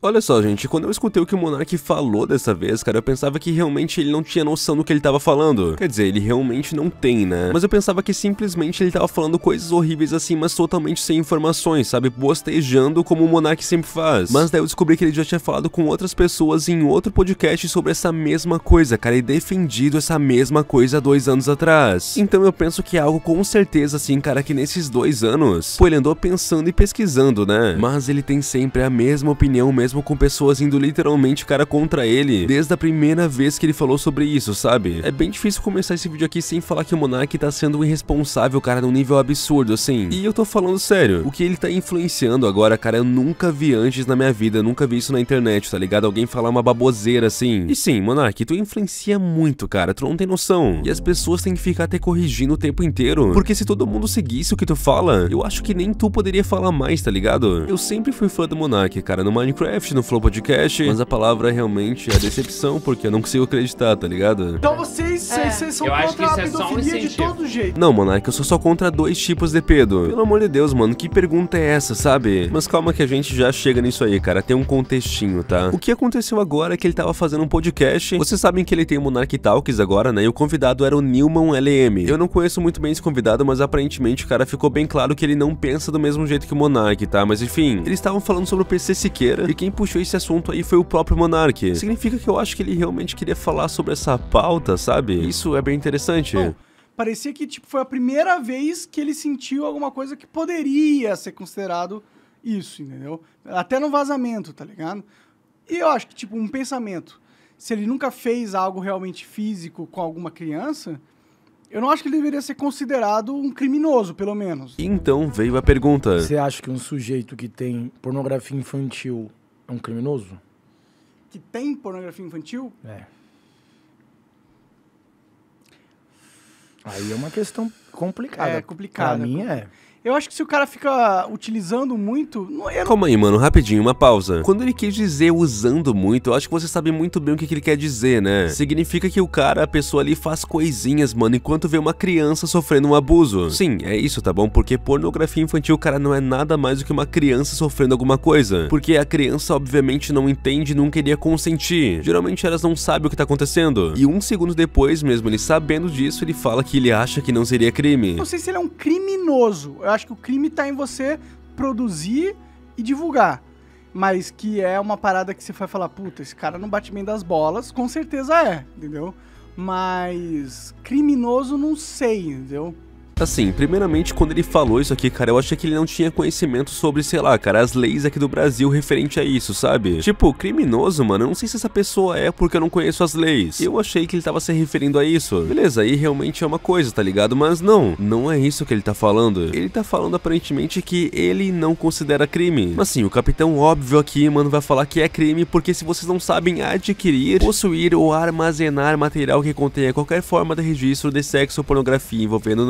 Olha só, gente, quando eu escutei o que o Monark falou dessa vez, cara, eu pensava que realmente ele não tinha noção do que ele tava falando. Quer dizer, ele realmente não tem, né? Mas eu pensava que simplesmente ele tava falando coisas horríveis assim, mas totalmente sem informações, sabe? Bostejando como o Monark sempre faz. Mas daí eu descobri que ele já tinha falado com outras pessoas em outro podcast sobre essa mesma coisa, cara, e defendido essa mesma coisa dois anos atrás. Então eu penso que é algo com certeza, assim, cara, que nesses dois anos, pô, ele andou pensando e pesquisando, né? Mas ele tem sempre a mesma opinião, mesmo mesmo com pessoas indo literalmente cara contra ele, desde a primeira vez que ele falou sobre isso, sabe? É bem difícil começar esse vídeo aqui sem falar que o Monark tá sendo irresponsável, cara, num nível absurdo, assim. E eu tô falando sério, o que ele tá influenciando agora, cara, eu nunca vi antes na minha vida, nunca vi isso na internet, tá ligado? Alguém falar uma baboseira assim. E sim, Monark, tu influencia muito, cara, tu não tem noção. E as pessoas têm que ficar te corrigindo o tempo inteiro, porque se todo mundo seguisse o que tu fala, eu acho que nem tu poderia falar mais, tá ligado? Eu sempre fui fã do Monark, cara, no Minecraft Minecraft, no Flow Podcast, mas a palavra realmente é decepção, porque eu não consigo acreditar, tá ligado? Então vocês, é. vocês são eu contra a é pedofilia um de todo jeito. Não, Monark, eu sou só contra dois tipos de pedo. Pelo amor de Deus, mano, que pergunta é essa, sabe? Mas calma que a gente já chega nisso aí, cara, tem um contextinho, tá? O que aconteceu agora é que ele tava fazendo um podcast, vocês sabem que ele tem o Monark Talks agora, né? E o convidado era o Newman LM. Eu não conheço muito bem esse convidado, mas aparentemente o cara ficou bem claro que ele não pensa do mesmo jeito que o Monark, tá? Mas enfim, eles estavam falando sobre o PC Siqueira e quem puxou esse assunto aí foi o próprio Monark. Significa que eu acho que ele realmente queria falar sobre essa pauta, sabe? Isso é bem interessante. Bom, parecia que tipo, foi a primeira vez que ele sentiu alguma coisa que poderia ser considerado isso, entendeu? Até no vazamento, tá ligado? E eu acho que, tipo, um pensamento. Se ele nunca fez algo realmente físico com alguma criança, eu não acho que ele deveria ser considerado um criminoso, pelo menos. Então veio a pergunta. Você acha que um sujeito que tem pornografia infantil é um criminoso? Que tem pornografia infantil? É. Aí é uma questão complicada. É complicada. Pra mim é. Eu acho que se o cara fica utilizando muito. Não, eu Calma aí, mano, rapidinho, uma pausa. Quando ele quis dizer usando muito, eu acho que você sabe muito bem o que, que ele quer dizer, né? Significa que o cara, a pessoa ali faz coisinhas, mano, enquanto vê uma criança sofrendo um abuso. Sim, é isso, tá bom? Porque pornografia infantil, cara, não é nada mais do que uma criança sofrendo alguma coisa. Porque a criança, obviamente, não entende e não queria consentir. Geralmente elas não sabem o que tá acontecendo. E um segundo depois, mesmo ele sabendo disso, ele fala que ele acha que não seria crime. Não sei se ele é um criminoso. Eu acho que o crime tá em você produzir e divulgar. Mas que é uma parada que você vai falar, puta, esse cara não bate bem das bolas, com certeza é, entendeu? Mas criminoso não sei, entendeu? Assim, primeiramente, quando ele falou isso aqui, cara, eu achei que ele não tinha conhecimento sobre, sei lá, cara, as leis aqui do Brasil referente a isso, sabe? Tipo, criminoso, mano, eu não sei se essa pessoa é porque eu não conheço as leis. Eu achei que ele tava se referindo a isso. Beleza, aí realmente é uma coisa, tá ligado? Mas não, não é isso que ele tá falando. Ele tá falando aparentemente que ele não considera crime. Mas sim, o capitão óbvio aqui, mano, vai falar que é crime porque se vocês não sabem adquirir, possuir ou armazenar material que contenha qualquer forma de registro de sexo ou pornografia envolvendo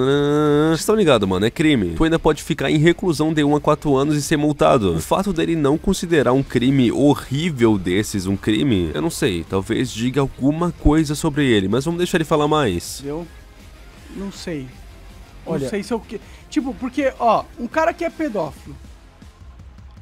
vocês estão ligados, mano, é crime. Tu ainda pode ficar em reclusão de 1 a 4 anos e ser multado. O fato dele não considerar um crime horrível desses um crime, eu não sei, talvez diga alguma coisa sobre ele, mas vamos deixar ele falar mais. Eu não sei. Olha, não sei se eu... Tipo, porque, ó, um cara que é pedófilo,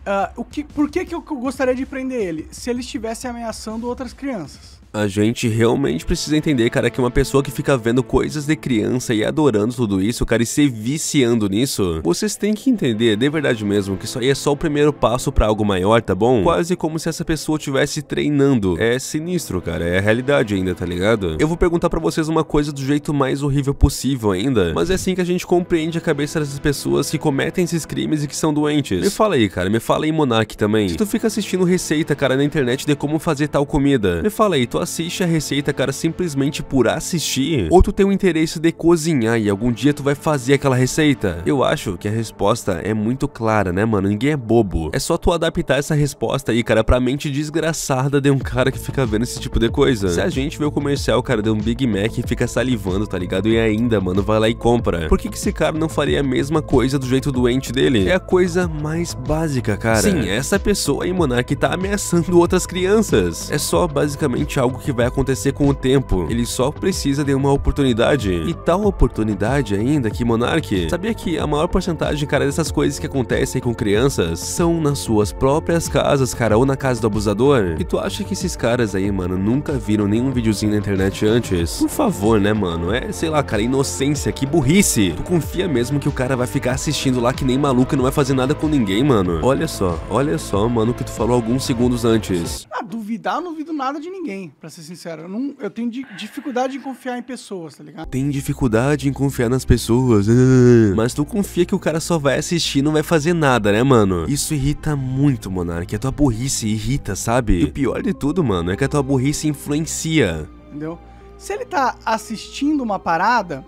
uh, o que, por que, que eu gostaria de prender ele? Se ele estivesse ameaçando outras crianças. A gente realmente precisa entender, cara, que uma pessoa que fica vendo coisas de criança e adorando tudo isso, cara, e se viciando nisso, vocês têm que entender, de verdade mesmo, que isso aí é só o primeiro passo para algo maior, tá bom? Quase como se essa pessoa estivesse treinando. É sinistro, cara, é a realidade ainda, tá ligado? Eu vou perguntar para vocês uma coisa do jeito mais horrível possível ainda, mas é assim que a gente compreende a cabeça dessas pessoas que cometem esses crimes e que são doentes. Me fala aí, cara, me fala aí, Monark também. Se tu fica assistindo receita, cara, na internet de como fazer tal comida, me fala aí, tu assiste a receita, cara, simplesmente por assistir? Ou tu tem o interesse de cozinhar e algum dia tu vai fazer aquela receita? Eu acho que a resposta é muito clara, né, mano? Ninguém é bobo. É só tu adaptar essa resposta aí, cara, pra mente desgraçada de um cara que fica vendo esse tipo de coisa. Se a gente vê o comercial, cara, de um Big Mac e fica salivando, tá ligado? E ainda, mano, vai lá e compra. Por que que esse cara não faria a mesma coisa do jeito doente dele? É a coisa mais básica, cara. Sim, essa pessoa aí, que tá ameaçando outras crianças. É só basicamente algo algo que vai acontecer com o tempo. Ele só precisa de uma oportunidade. E tal oportunidade ainda que Monark sabia que a maior porcentagem, cara, dessas coisas que acontecem com crianças são nas suas próprias casas, cara, ou na casa do abusador. E tu acha que esses caras aí, mano, nunca viram nenhum videozinho na internet antes? Por favor, né, mano? É, sei lá, cara, inocência, que burrice. Tu confia mesmo que o cara vai ficar assistindo lá que nem maluco e não vai fazer nada com ninguém, mano? Olha só, olha só, mano, o que tu falou alguns segundos antes. Duvidar, eu não duvido nada de ninguém, pra ser sincero. Eu, não, eu tenho di- dificuldade em confiar em pessoas, tá ligado? Tem dificuldade em confiar nas pessoas, mas tu confia que o cara só vai assistir e não vai fazer nada, né, mano? Isso irrita muito, Monark. A tua burrice irrita, sabe? E o pior de tudo, mano, é que a tua burrice influencia. Entendeu? Se ele tá assistindo uma parada,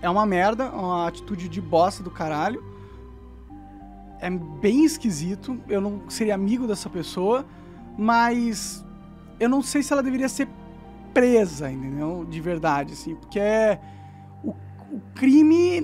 é uma merda, é uma atitude de bosta do caralho. É bem esquisito. Eu não seria amigo dessa pessoa, mas eu não sei se ela deveria ser presa, entendeu? De verdade, assim, porque é o, o crime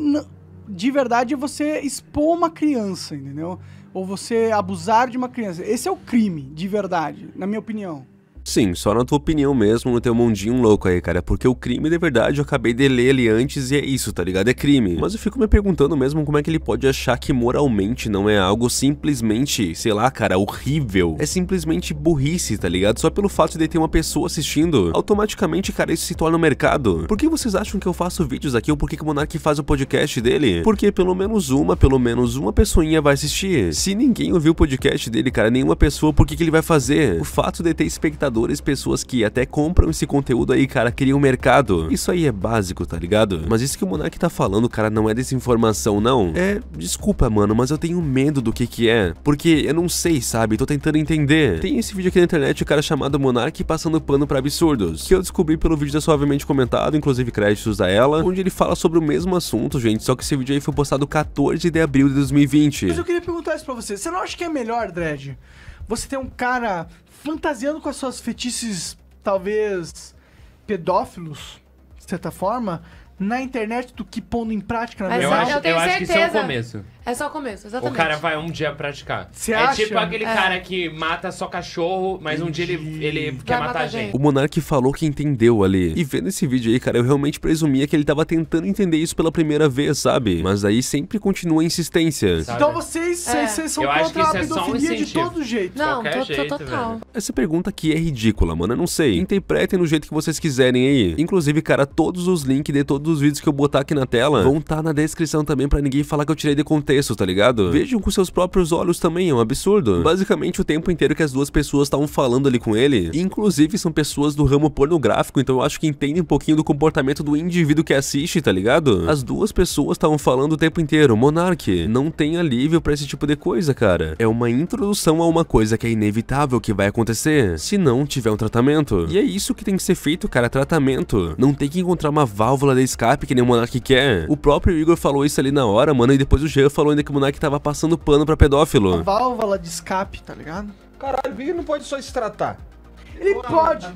de verdade é você expor uma criança, entendeu? Ou você abusar de uma criança. Esse é o crime, de verdade, na minha opinião. Sim, só na tua opinião mesmo, no teu mundinho louco aí, cara. Porque o crime, de verdade, eu acabei de ler ele antes e é isso, tá ligado? É crime. Mas eu fico me perguntando mesmo como é que ele pode achar que moralmente não é algo simplesmente, sei lá, cara, horrível. É simplesmente burrice, tá ligado? Só pelo fato de ter uma pessoa assistindo, automaticamente, cara, isso se torna um mercado. Por que vocês acham que eu faço vídeos aqui ou por que, que o Monark faz o podcast dele? Porque pelo menos uma, pelo menos uma pessoinha vai assistir. Se ninguém ouviu o podcast dele, cara, nenhuma pessoa, por que, que ele vai fazer? O fato de ter pessoas que até compram esse conteúdo aí, cara, criam mercado. Isso aí é básico, tá ligado? Mas isso que o Monark tá falando, cara, não é desinformação, não. É, desculpa, mano, mas eu tenho medo do que que é. Porque eu não sei, sabe? Tô tentando entender. Tem esse vídeo aqui na internet, o cara chamado Monark passando pano pra absurdos. Que eu descobri pelo vídeo da Suavemente Comentado, inclusive créditos a ela, onde ele fala sobre o mesmo assunto, gente. Só que esse vídeo aí foi postado 14 de abril de 2020. Mas eu queria perguntar isso pra você. Você não acha que é melhor, Dredd, você ter um cara fantasiando com as suas fetiches, talvez, pedófilos, de certa forma, na internet do que pondo em prática na Mas Eu acho, eu tenho eu acho que isso é o começo. É só o começo, exatamente. O cara vai um dia praticar. Você é acha? tipo aquele É. cara que mata só cachorro, mas um dia ele, ele quer matar, matar gente. gente. O Monark falou que entendeu ali. E vendo esse vídeo aí, cara, eu realmente presumia que ele tava tentando entender isso pela primeira vez, sabe? Mas aí sempre continua a insistência. Sabe? Então vocês, É. vocês, vocês são Eu contra a é só um pedofilia de todo jeito. Não, qualquer tô, tô jeito, total. velho. Essa pergunta aqui é ridícula, mano. Eu não sei. Interpretem do jeito que vocês quiserem aí. Inclusive, cara, todos os links de todos os vídeos que eu botar aqui na tela vão estar na descrição também pra ninguém falar que eu tirei de contexto, tá ligado? Vejam com seus próprios olhos também, é um absurdo. Basicamente, o tempo inteiro que as duas pessoas estavam falando ali com ele, inclusive são pessoas do ramo pornográfico, então eu acho que entendem um pouquinho do comportamento do indivíduo que assiste, tá ligado? As duas pessoas estavam falando o tempo inteiro, Monark, não tem alívio pra esse tipo de coisa, cara. É uma introdução a uma coisa que é inevitável que vai acontecer se não tiver um tratamento. E é isso que tem que ser feito, cara, tratamento. Não tem que encontrar uma válvula de que nem o Monark quer. O próprio Igor falou isso ali na hora, mano, e depois o Jean falou ainda que o Monark tava passando pano pra pedófilo. Válvula de escape, tá ligado? Caralho, por que não pode só se tratar? Ele pode.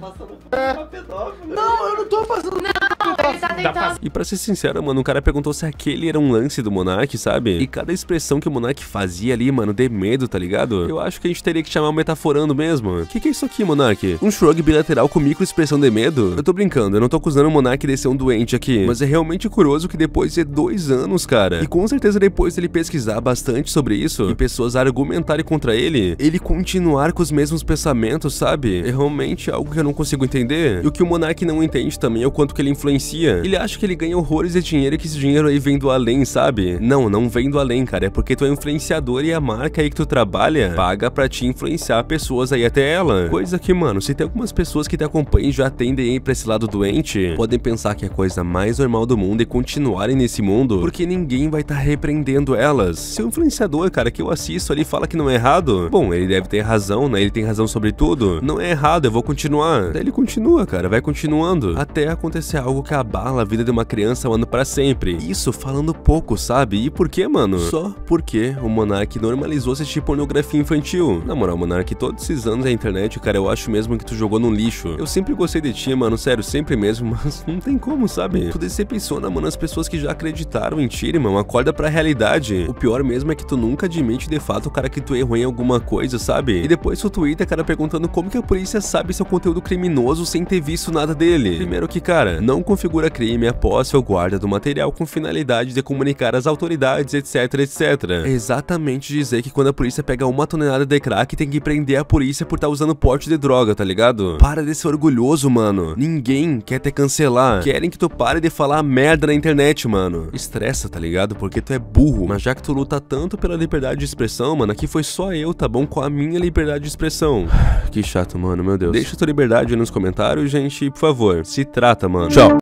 Não, eu não tô passando. Não, ele tá tentando. E pra ser sincero, mano, o cara perguntou se aquele era um lance do Monark, sabe? E cada expressão que o Monark fazia ali, mano, de medo, tá ligado? Eu acho que a gente teria que chamar o metaforando mesmo. Que que é isso aqui, Monark? Um shrug bilateral com micro expressão de medo? Eu tô brincando, eu não tô acusando o Monark de ser um doente aqui. Mas é realmente curioso que depois de dois anos, cara, e com certeza depois dele pesquisar bastante sobre isso, e pessoas argumentarem contra ele, ele continuar com os mesmos pensamentos, sabe? É realmente algo que eu não consigo entender. E o que o Monark não entende também é o quanto que ele influencia. Ele acha que ele ganha horrores de dinheiro e que esse dinheiro aí vem do além, sabe? Não, não vem do além, cara. É porque tu é influenciador e a marca aí que tu trabalha paga pra te influenciar pessoas aí até ela. Coisa que, mano, se tem algumas pessoas que te acompanham e já tendem aí pra esse lado doente, podem pensar que é a coisa mais normal do mundo e continuarem nesse mundo, porque ninguém vai estar tá repreendendo elas. Se o influenciador, cara, que eu assisto ali fala que não é errado, bom, ele deve ter razão, né? Ele tem razão sobre tudo. Não é errado, eu vou continuar. Daí ele continua, cara, vai continuando. Até acontecer algo que abala a vida de uma criança um ano pra sempre. Isso falando pouco, sabe? E por quê, mano? Só porque o Monark normalizou assistir pornografia infantil. Na moral, Monark, todos esses anos na internet, cara, eu acho mesmo que tu jogou no lixo. Eu sempre gostei de ti, mano, sério, sempre mesmo, mas não tem como, sabe? Tu decepciona, mano, as pessoas que já acreditaram em ti, irmão. Acorda pra realidade. O pior mesmo é que tu nunca admite de fato, cara, que tu errou em alguma coisa, sabe? E depois tu twitta, cara, perguntando como que a polícia sabe seu conteúdo criminoso sem ter visto nada dele. Primeiro que, cara, não configura crime a posse ou guarda do material com finalidade de comunicar às autoridades, etc, etc. É exatamente dizer que quando a polícia pega uma tonelada de crack, tem que prender a polícia por estar tá usando porte de droga, tá ligado? Para de ser orgulhoso, mano. Ninguém quer te cancelar. Querem que tu pare de falar merda na internet, mano. Estressa, tá ligado? Porque tu é burro. Mas já que tu luta tanto pela liberdade de expressão, mano, aqui foi só eu, tá bom? Com a minha liberdade de expressão. Que chato, mano, meu Deus. Deixa tua liberdade nos comentários, gente, por favor. Se trata, mano. Tchau.